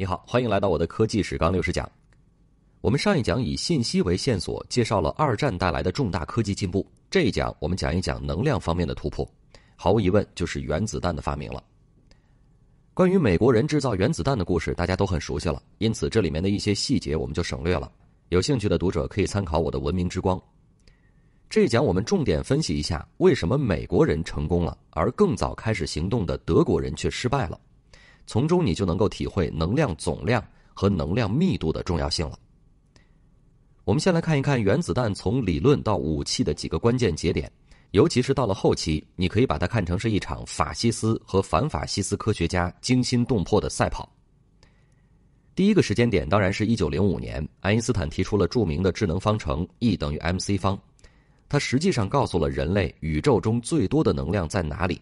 你好，欢迎来到我的科技史纲六十讲。我们上一讲以信息为线索，介绍了二战带来的重大科技进步。这一讲我们讲一讲能量方面的突破，毫无疑问就是原子弹的发明了。关于美国人制造原子弹的故事，大家都很熟悉了，因此这里面的一些细节我们就省略了。有兴趣的读者可以参考我的《文明之光》。这一讲我们重点分析一下，为什么美国人成功了，而更早开始行动的德国人却失败了。从中你就能够体会能量总量和能量密度的重要性了。我们先来看一看原子弹从理论到武器的几个关键节点，尤其是到了后期，你可以把它看成是一场法西斯和反法西斯科学家惊心动魄的赛跑。第一个时间点当然是一九零五年，爱因斯坦提出了著名的智能方程 E 等于 mc 方。它实际上告诉了人类宇宙中最多的能量在哪里，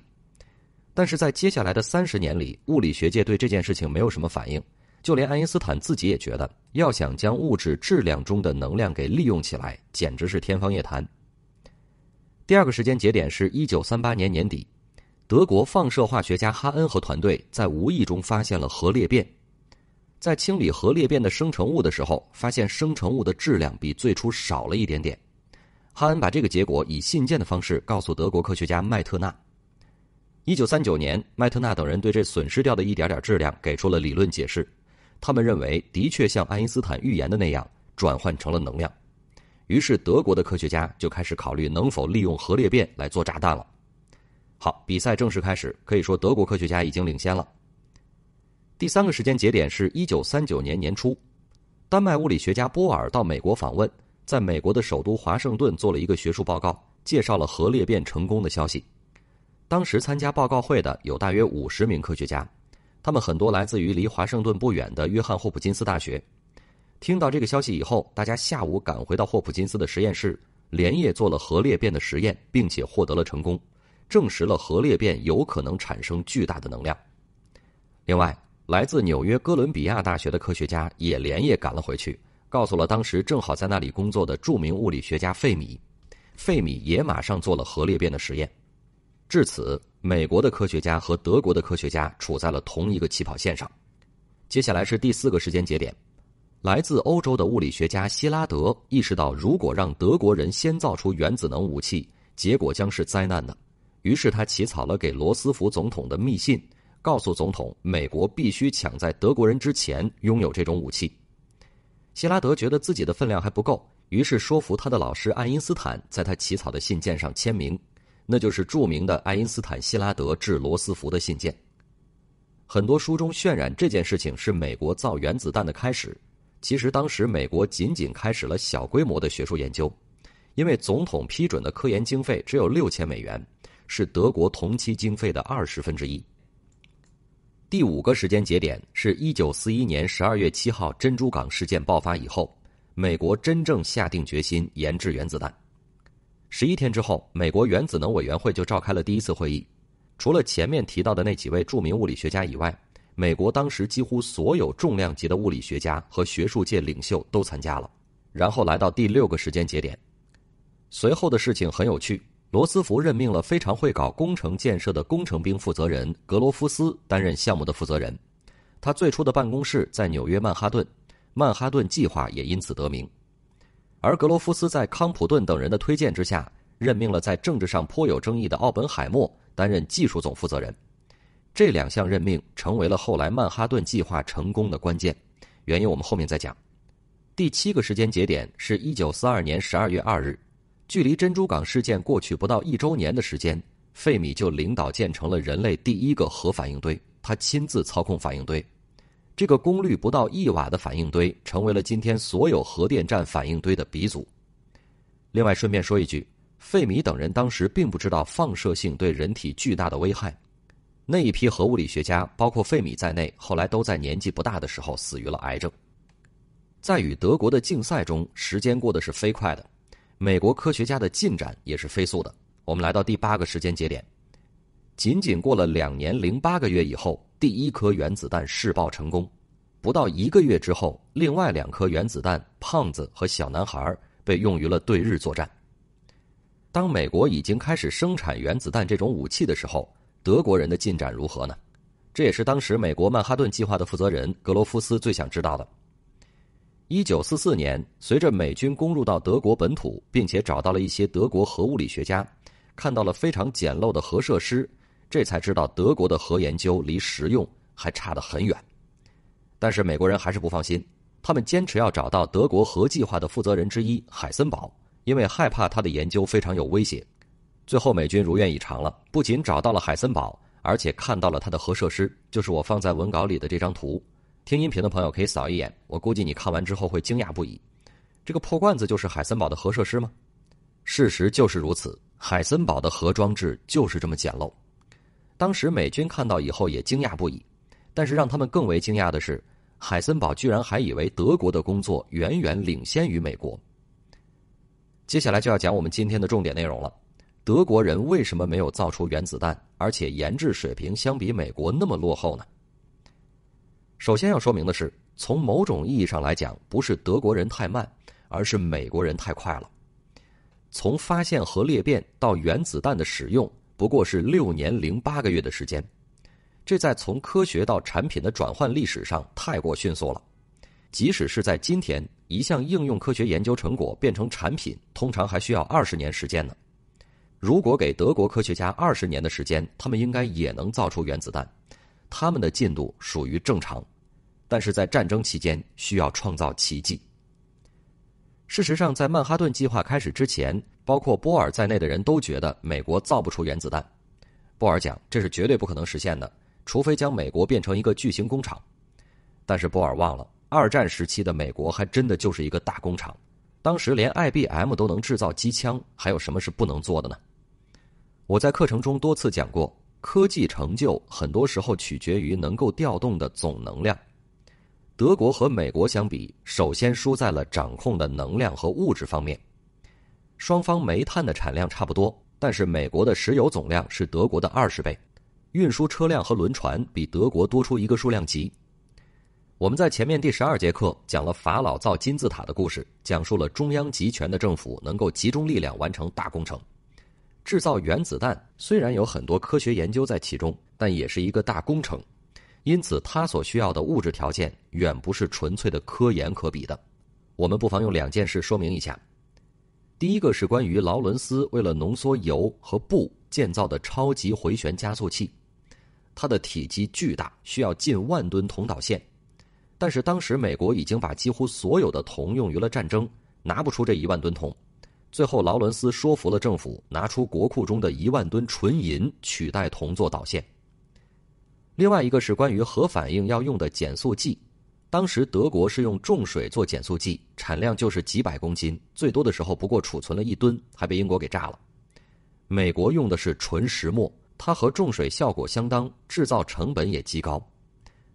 但是在接下来的三十年里，物理学界对这件事情没有什么反应，就连爱因斯坦自己也觉得，要想将物质质量中的能量给利用起来，简直是天方夜谭。第二个时间节点是一九三八年年底，德国放射化学家哈恩和团队在无意中发现了核裂变，在清理核裂变的生成物的时候，发现生成物的质量比最初少了一点点。哈恩把这个结果以信件的方式告诉德国科学家麦特纳。一九三九年，麦特纳等人对这损失掉的一点点质量给出了理论解释。他们认为，的确像爱因斯坦预言的那样，转换成了能量。于是，德国的科学家就开始考虑能否利用核裂变来做炸弹了。好，比赛正式开始，可以说德国科学家已经领先了。第三个时间节点是一九三九年年初，丹麦物理学家波尔到美国访问。在美国的首都华盛顿做了一个学术报告，介绍了核裂变成功的消息。当时参加报告会的有大约五十名科学家，他们很多来自于离华盛顿不远的约翰霍普金斯大学。听到这个消息以后，大家下午赶回到霍普金斯的实验室，连夜做了核裂变的实验，并且获得了成功，证实了核裂变有可能产生巨大的能量。另外，来自纽约哥伦比亚大学的科学家也连夜赶了回去。告诉了当时正好在那里工作的著名物理学家费米，费米也马上做了核裂变的实验。至此，美国的科学家和德国的科学家处在了同一个起跑线上。接下来是第四个时间节点，来自欧洲的物理学家希拉德意识到，如果让德国人先造出原子能武器，结果将是灾难的。于是他起草了给罗斯福总统的密信，告诉总统，美国必须抢在德国人之前拥有这种武器。希拉德觉得自己的分量还不够，于是说服他的老师爱因斯坦在他起草的信件上签名，那就是著名的爱因斯坦希拉德致罗斯福的信件。很多书中渲染这件事情是美国造原子弹的开始，其实当时美国仅仅开始了小规模的学术研究，因为总统批准的科研经费只有六千美元，是德国同期经费的二十分之一。第五个时间节点是一九四一年十二月七号珍珠港事件爆发以后，美国真正下定决心研制原子弹。十一天之后，美国原子能委员会就召开了第一次会议，除了前面提到的那几位著名物理学家以外，美国当时几乎所有重量级的物理学家和学术界领袖都参加了。然后来到第六个时间节点，随后的事情很有趣。罗斯福任命了非常会搞工程建设的工程兵负责人格罗夫斯担任项目的负责人，他最初的办公室在纽约曼哈顿，曼哈顿计划也因此得名。而格罗夫斯在康普顿等人的推荐之下，任命了在政治上颇有争议的奥本海默担任技术总负责人。这两项任命成为了后来曼哈顿计划成功的关键，原因我们后面再讲。第七个时间节点是一九四二年十二月二日。距离珍珠港事件过去不到一周年的时间，费米就领导建成了人类第一个核反应堆，他亲自操控反应堆。这个功率不到一瓦的反应堆，成为了今天所有核电站反应堆的鼻祖。另外，顺便说一句，费米等人当时并不知道放射性对人体巨大的危害。那一批核物理学家，包括费米在内，后来都在年纪不大的时候死于了癌症。在与德国的竞赛中，时间过得是飞快的。美国科学家的进展也是飞速的。我们来到第八个时间节点，仅仅过了两年零八个月以后，第一颗原子弹试爆成功。不到一个月之后，另外两颗原子弹“胖子”和“小男孩”被用于了对日作战。当美国已经开始生产原子弹这种武器的时候，德国人的进展如何呢？这也是当时美国曼哈顿计划的负责人格罗夫斯最想知道的。一九四四年，随着美军攻入到德国本土，并且找到了一些德国核物理学家，看到了非常简陋的核设施，这才知道德国的核研究离实用还差得很远。但是美国人还是不放心，他们坚持要找到德国核计划的负责人之一海森堡，因为害怕他的研究非常有威胁。最后，美军如愿以偿了，不仅找到了海森堡，而且看到了他的核设施，就是我放在文稿里的这张图。听音频的朋友可以扫一眼，我估计你看完之后会惊讶不已。这个破罐子就是海森堡的核设施吗？事实就是如此，海森堡的核装置就是这么简陋。当时美军看到以后也惊讶不已，但是让他们更为惊讶的是，海森堡居然还以为德国的工作远远领先于美国。接下来就要讲我们今天的重点内容了：德国人为什么没有造出原子弹，而且研制水平相比美国那么落后呢？首先要说明的是，从某种意义上来讲，不是德国人太慢，而是美国人太快了。从发现核裂变到原子弹的使用，不过是六年零八个月的时间，这在从科学到产品的转换历史上太过迅速了。即使是在今天，一项应用科学研究成果变成产品，通常还需要二十年时间呢。如果给德国科学家二十年的时间，他们应该也能造出原子弹。他们的进度属于正常，但是在战争期间需要创造奇迹。事实上，在曼哈顿计划开始之前，包括波尔在内的人都觉得美国造不出原子弹。波尔讲这是绝对不可能实现的，除非将美国变成一个巨型工厂。但是波尔忘了，二战时期的美国还真的就是一个大工厂，当时连 IBM 都能制造机枪，还有什么是不能做的呢？我在课程中多次讲过。科技成就很多时候取决于能够调动的总能量。德国和美国相比，首先输在了掌控的能量和物质方面。双方煤炭的产量差不多，但是美国的石油总量是德国的二十倍，运输车辆和轮船比德国多出一个数量级。我们在前面第十二节课讲了法老造金字塔的故事，讲述了中央集权的政府能够集中力量完成大工程。制造原子弹虽然有很多科学研究在其中，但也是一个大工程，因此它所需要的物质条件远不是纯粹的科研可比的。我们不妨用两件事说明一下。第一个是关于劳伦斯为了浓缩油和布建造的超级回旋加速器，它的体积巨大，需要近万吨铜导线，但是当时美国已经把几乎所有的铜用于了战争，拿不出这一万吨铜。最后，劳伦斯说服了政府，拿出国库中的一万吨纯银取代铜做导线。另外一个是关于核反应要用的减速剂，当时德国是用重水做减速剂，产量就是几百公斤，最多的时候不过储存了一吨，还被英国给炸了。美国用的是纯石墨，它和重水效果相当，制造成本也极高。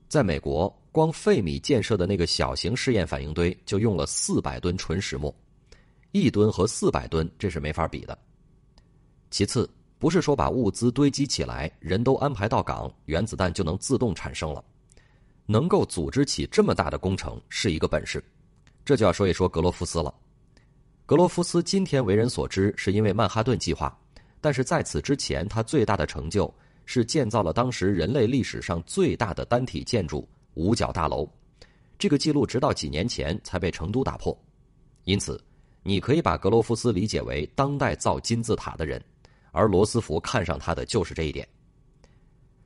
在美国，光费米建设的那个小型试验反应堆就用了四百吨纯石墨。一吨和四百吨，这是没法比的。其次，不是说把物资堆积起来，人都安排到岗，原子弹就能自动产生了。能够组织起这么大的工程是一个本事。这就要说一说格罗夫斯了。格罗夫斯今天为人所知，是因为曼哈顿计划，但是在此之前，他最大的成就是建造了当时人类历史上最大的单体建筑——五角大楼。这个记录直到几年前才被成都打破，因此。你可以把格罗夫斯理解为当代造金字塔的人，而罗斯福看上他的就是这一点。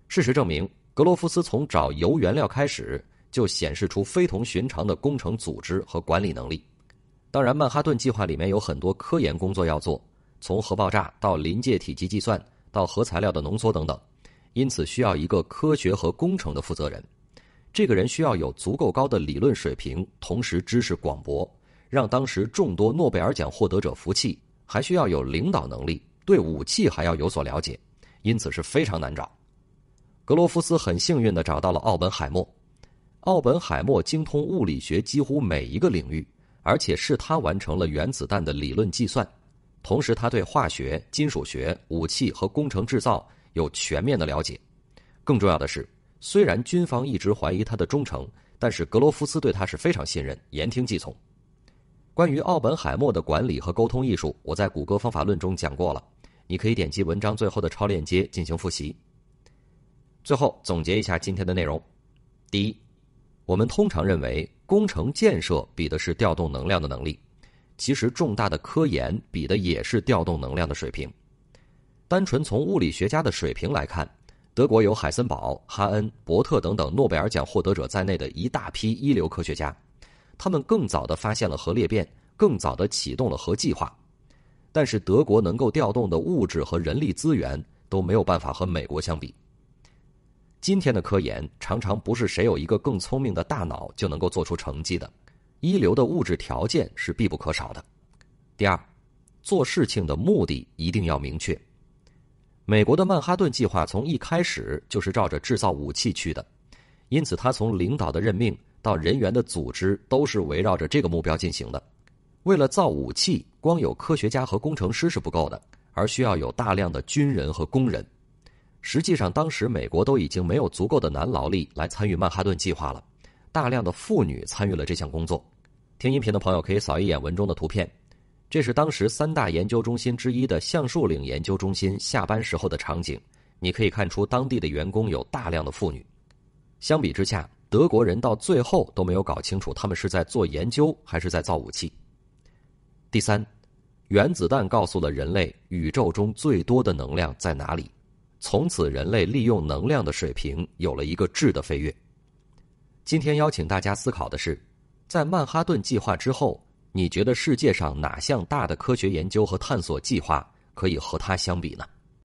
事实证明，格罗夫斯从找铀原料开始就显示出非同寻常的工程组织和管理能力。当然，曼哈顿计划里面有很多科研工作要做，从核爆炸到临界体积计算到核材料的浓缩等等，因此需要一个科学和工程的负责人。这个人需要有足够高的理论水平，同时知识广博。让当时众多诺贝尔奖获得者服气，还需要有领导能力，对武器还要有所了解，因此是非常难找。格罗夫斯很幸运的找到了奥本海默，奥本海默精通物理学几乎每一个领域，而且是他完成了原子弹的理论计算，同时他对化学、金属学、武器和工程制造有全面的了解。更重要的是，虽然军方一直怀疑他的忠诚，但是格罗夫斯对他是非常信任，言听计从。关于奥本海默的管理和沟通艺术，我在谷歌方法论中讲过了，你可以点击文章最后的超链接进行复习。最后总结一下今天的内容：第一，我们通常认为工程建设比的是调动能量的能力，其实重大的科研比的也是调动能量的水平。单纯从物理学家的水平来看，德国有海森堡、哈恩、伯特等等诺贝尔奖获得者在内的一大批一流科学家，他们更早的发现了核裂变，更早的启动了核计划。但是德国能够调动的物质和人力资源都没有办法和美国相比。今天的科研常常不是谁有一个更聪明的大脑就能够做出成绩的，一流的物质条件是必不可少的。第二，做事情的目的一定要明确。美国的曼哈顿计划从一开始就是照着制造武器去的，因此他从领导的任命到人员的组织都是围绕着这个目标进行的。为了造武器，光有科学家和工程师是不够的，而需要有大量的军人和工人。实际上，当时美国都已经没有足够的男劳力来参与曼哈顿计划了，大量的妇女参与了这项工作。听音频的朋友可以扫一眼文中的图片，这是当时三大研究中心之一的橡树岭研究中心下班时候的场景。你可以看出，当地的员工有大量的妇女。相比之下，德国人到最后都没有搞清楚他们是在做研究还是在造武器。第三，原子弹告诉了人类宇宙中最多的能量在哪里。从此，人类利用能量的水平有了一个质的飞跃。今天邀请大家思考的是，在曼哈顿计划之后，你觉得世界上哪项大的科学研究和探索计划可以和它相比呢？